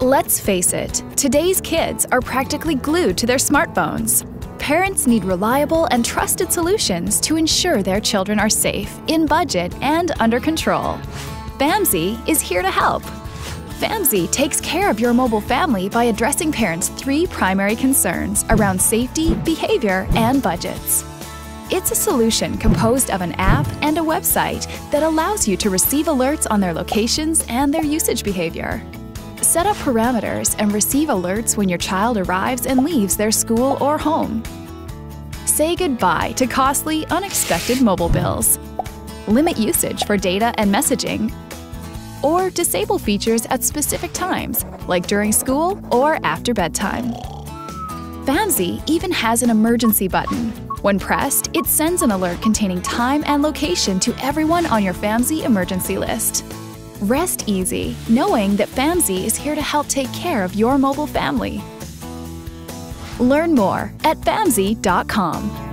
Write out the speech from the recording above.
Let's face it, today's kids are practically glued to their smartphones. Parents need reliable and trusted solutions to ensure their children are safe, in budget, and under control. FamZee is here to help. FamZee takes care of your mobile family by addressing parents' three primary concerns around safety, behavior, and budgets. It's a solution composed of an app and a website that allows you to receive alerts on their locations and their usage behavior. Set up parameters and receive alerts when your child arrives and leaves their school or home. Say goodbye to costly, unexpected mobile bills. Limit usage for data and messaging. Or disable features at specific times, like during school or after bedtime. FamZee even has an emergency button. When pressed, it sends an alert containing time and location to everyone on your FamZee emergency list. Rest easy, knowing that FamZee is here to help take care of your mobile family. Learn more at famzee.com.